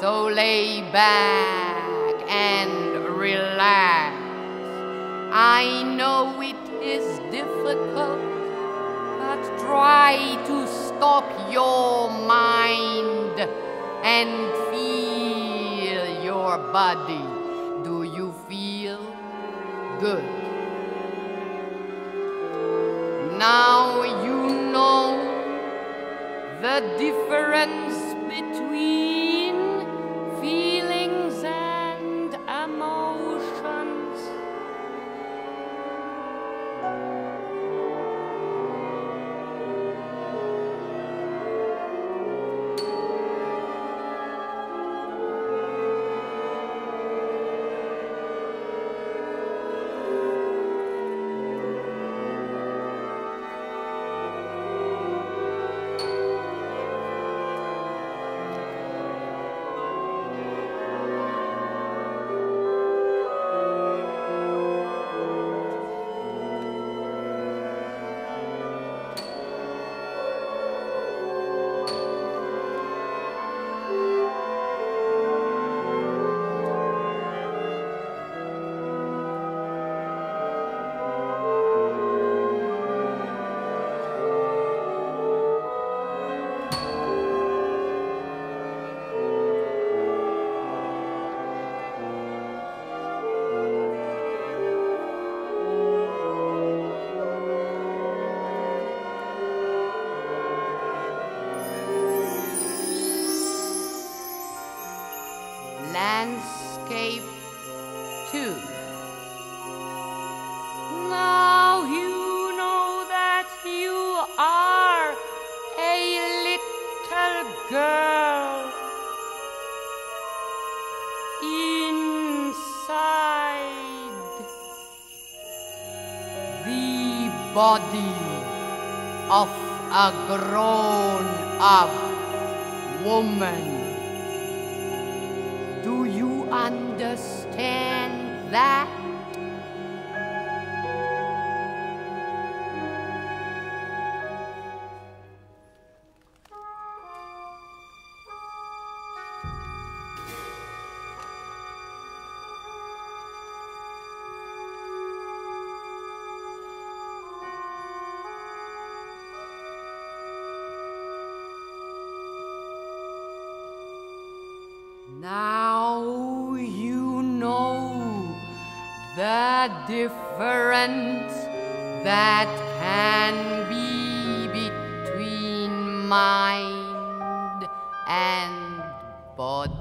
So lay back and relax. I know it is difficult, but try to stop your mind and feel your body. Do you feel good? Now you know the difference God the mind and body.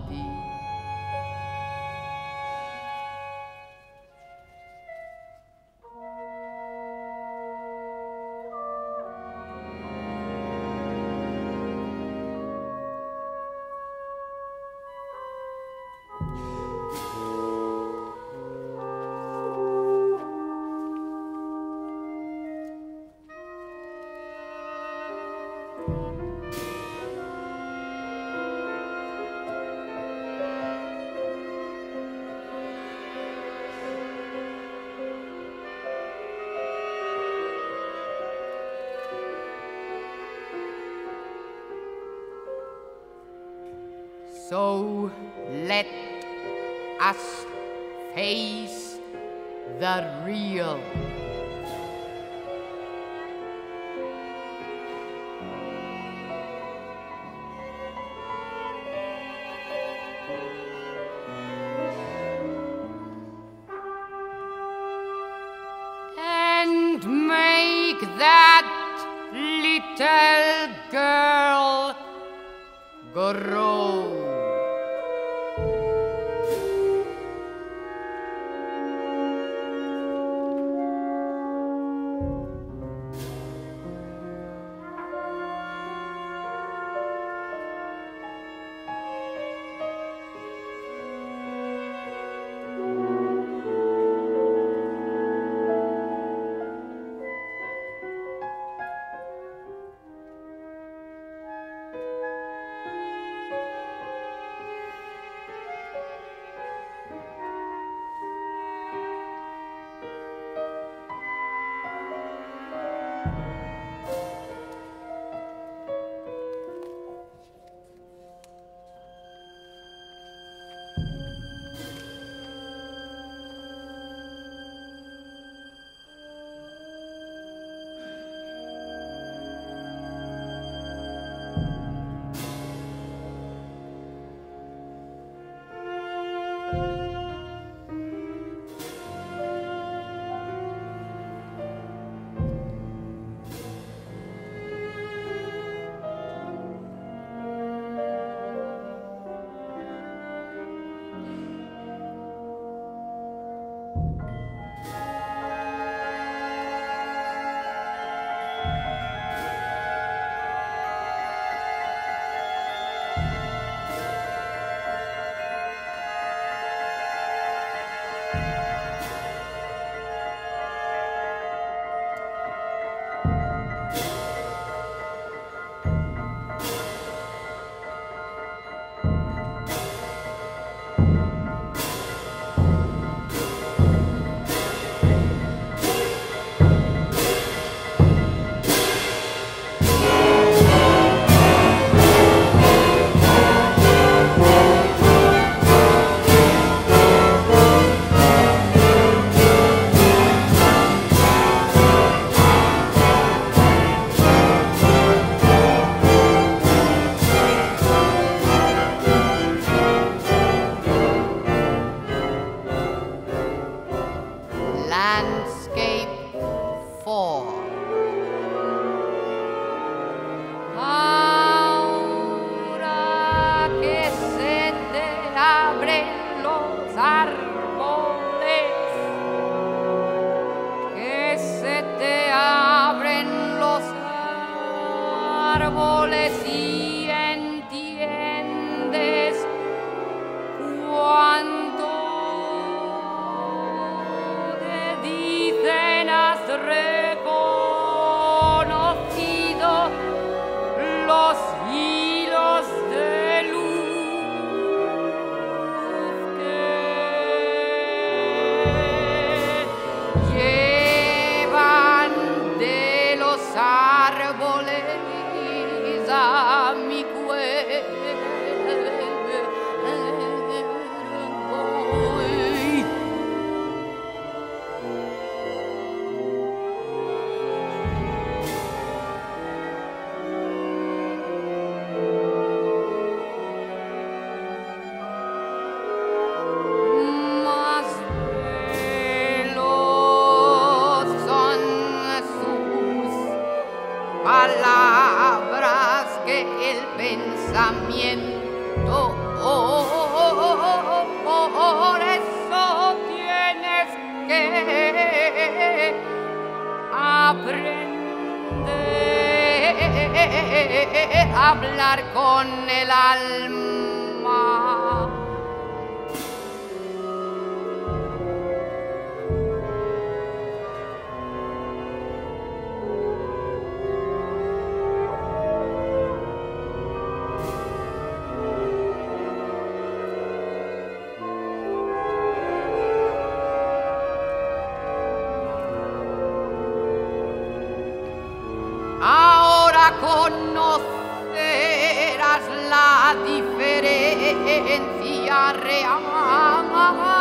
ya re ama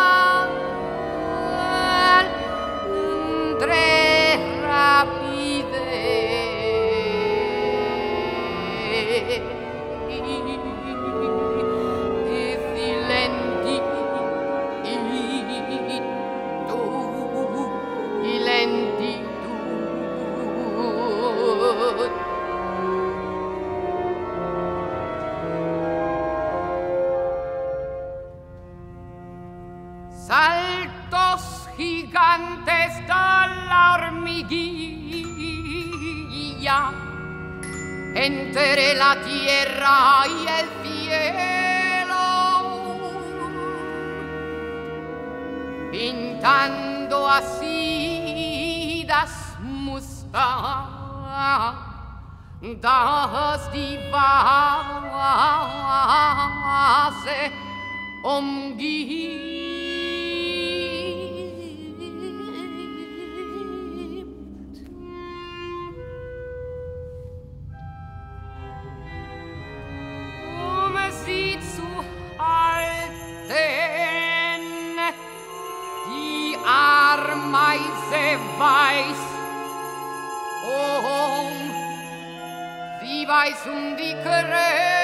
vai sunt di cărere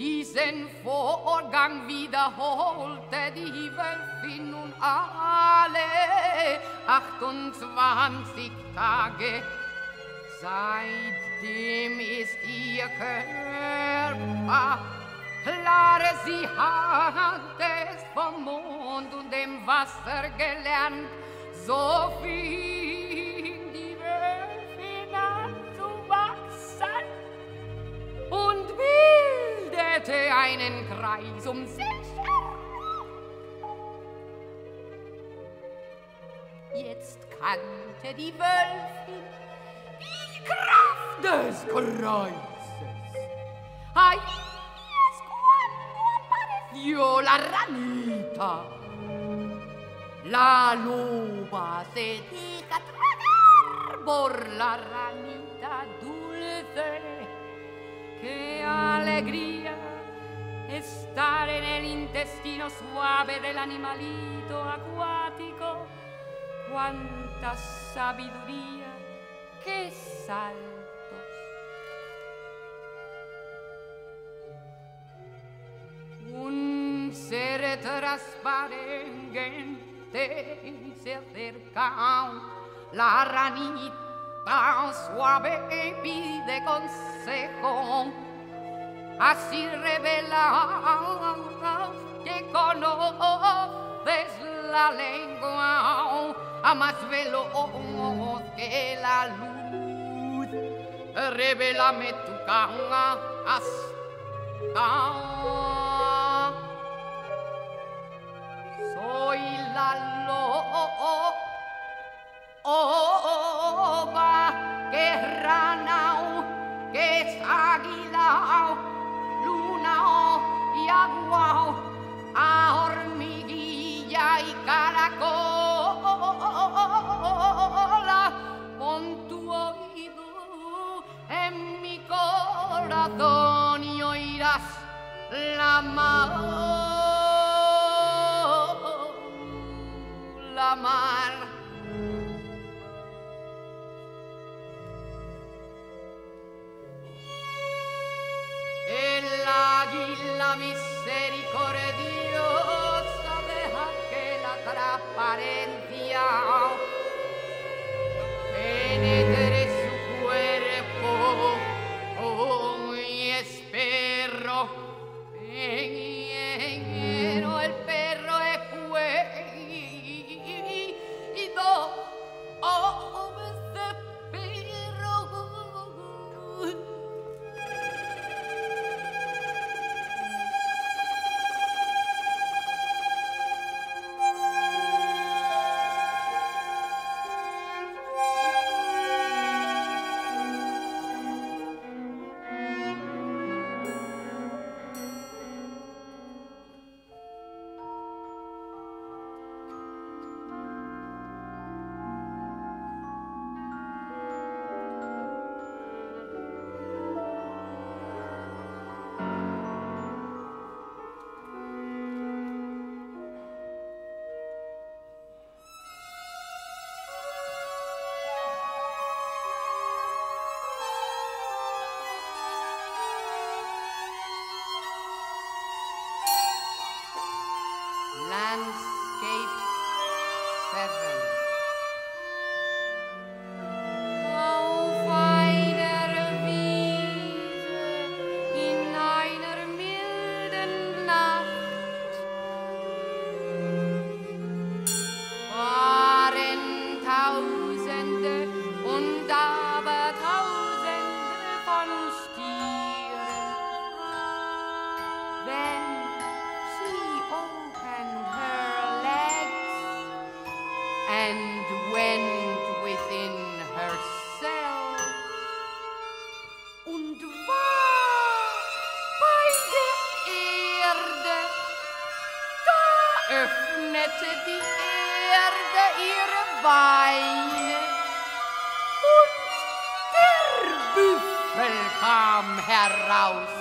Diesen Vorgang wiederholte die Wölfin nun alle 28 Tage. Seitdem ist ihr Körper klar, sie hat es vom Mond und dem Wasser gelernt, so fing bildete einen Kreis um sich Jetzt kannte die Wölfin die Kraft des Kreises. Ahí es cuando apareció la ranita. La loba se deja tragar por la ranita dulce. ¡Qué alegría! Estar en el intestino suave del animalito acuático! ¡Cuánta sabiduría! ¡Qué saltos! Un ser transparente se acerca la ranita suave pide consejo así revela que conoces la lengua a más veloz que la luz. Revélame tu cama hasta soy la loba que rana que es águila luna y agua a hormiguilla y caracola. Pon tu oído en mi corazón y oirás la mar la mar águila misericordiosa deja que la transparencia penetre su cuerpo oh, y espero pero and went within herself und war bei der Erde. Da öffnete die Erde ihre Beine und der Büffel kam heraus.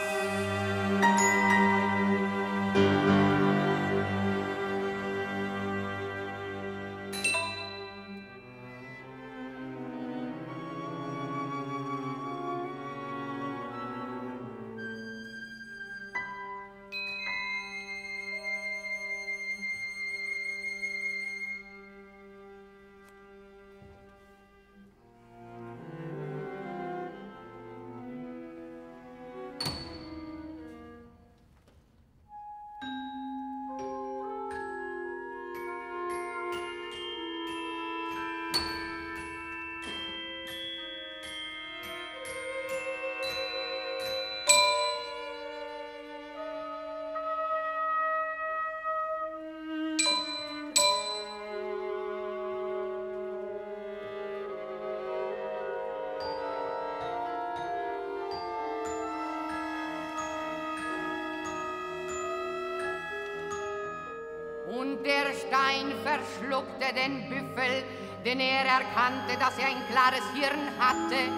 Und der Stein verschluckte den Büffel, denn er erkannte, dass er ein klares Hirn hatte.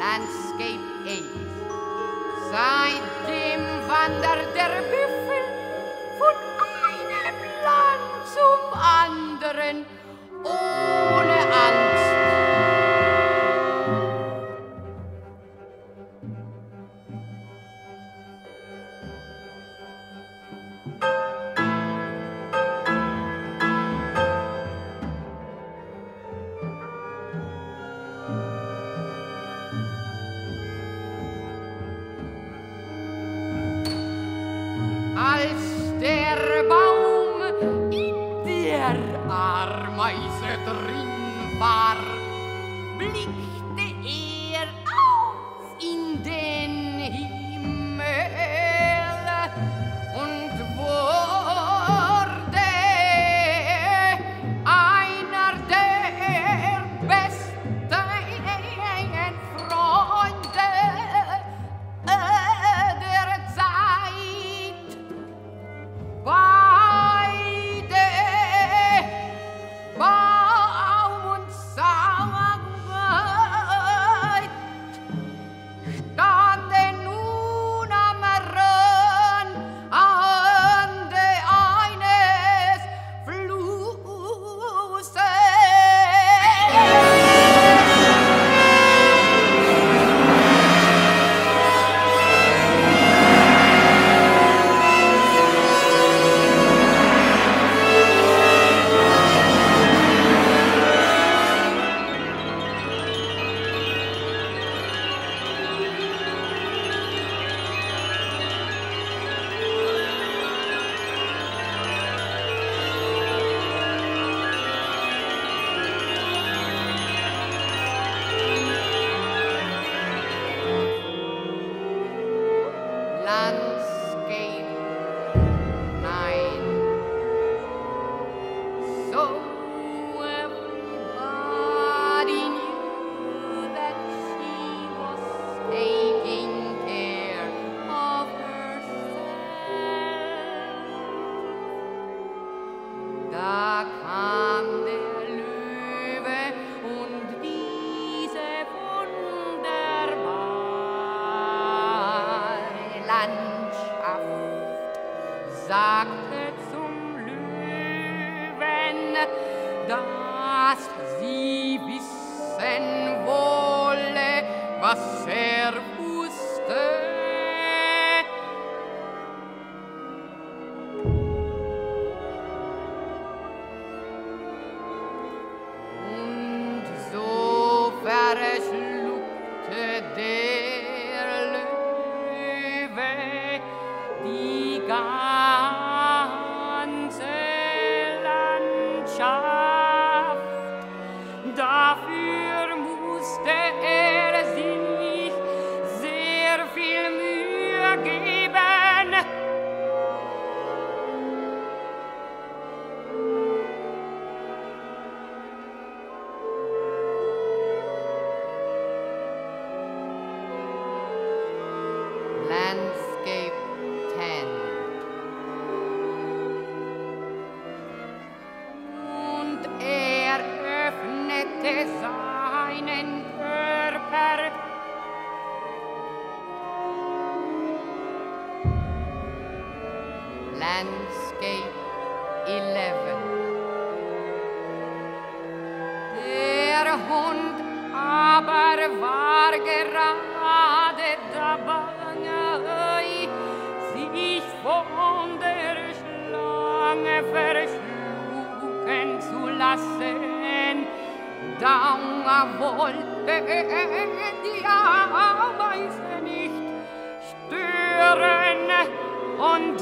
Landscape 8. Seitdem wandert der Büffel von einem Land zum anderen, ohne Anfang.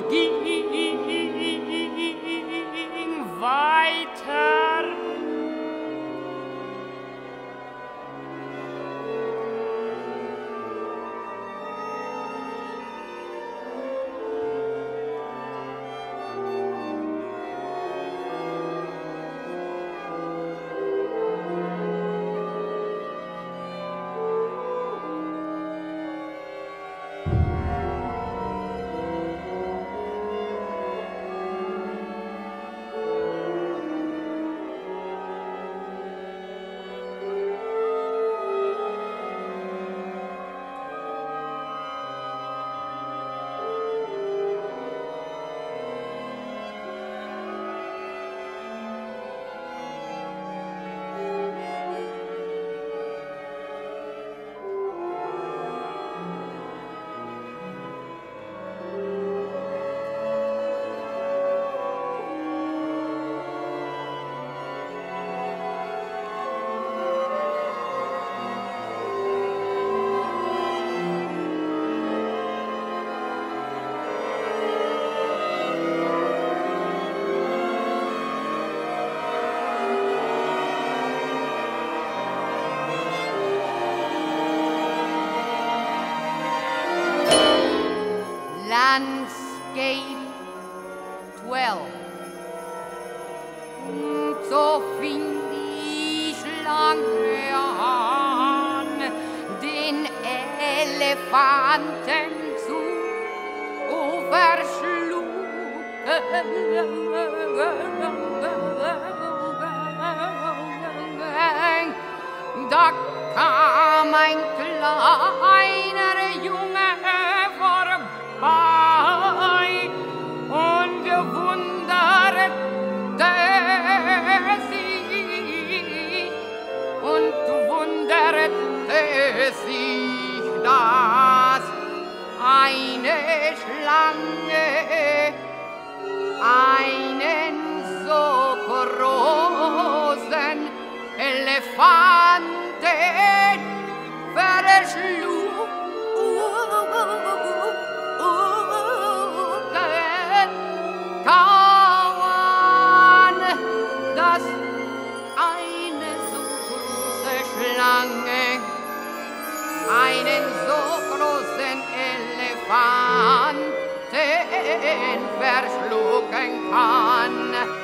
помоги game 12. Und so fing ich lange an, den Elefanten zu verschlucken. Da kam ein kleiner schlange. Einen so großen elefanten verschlug Det är en förslugen kan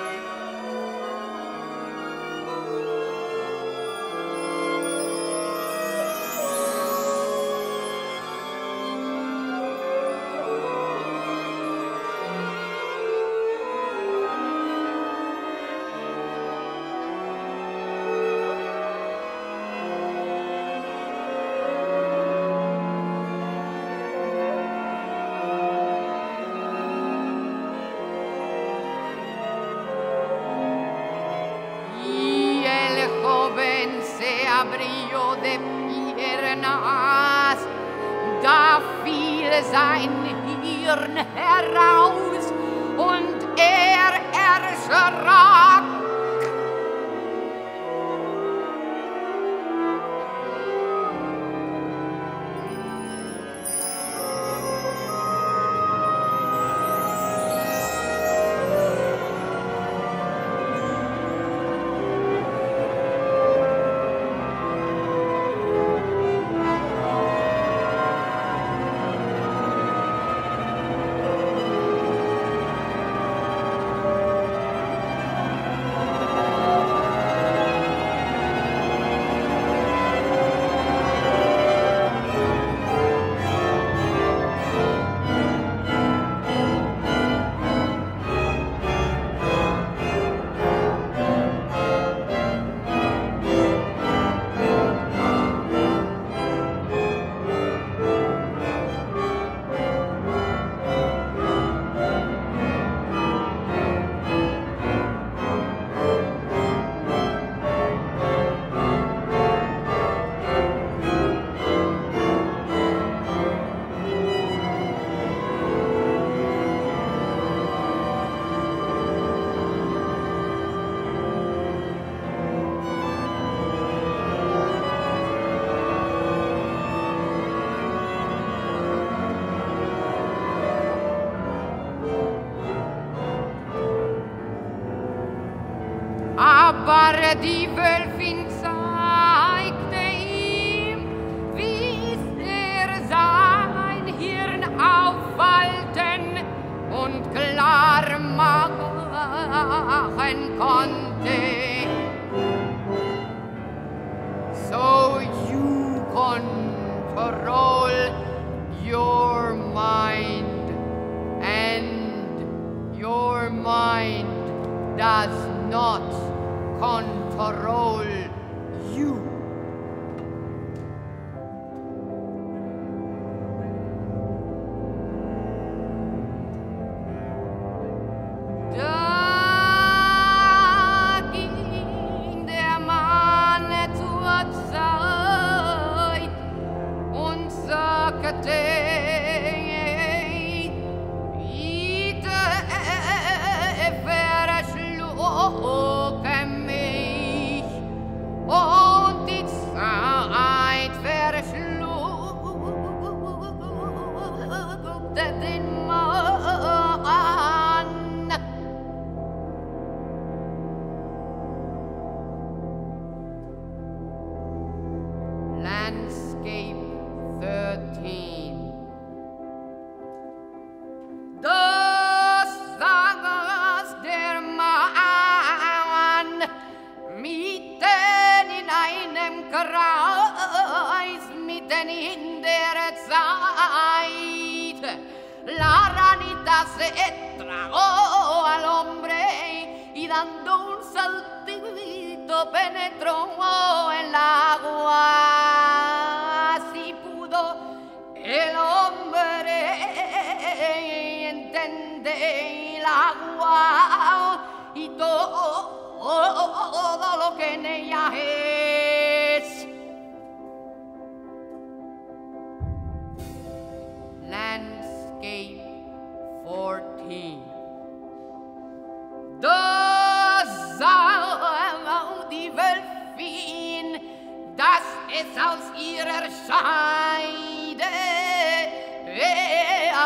es aus ihrer Scheide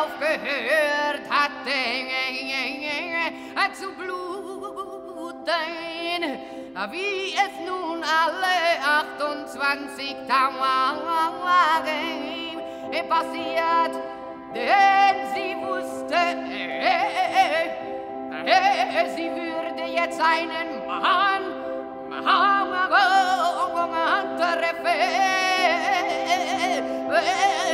aufgehört hat zu bluten, wie es nun alle 28 Tage passiert, denn sie wusste, sie würde jetzt einen Mann haben. Hey, hey, hey,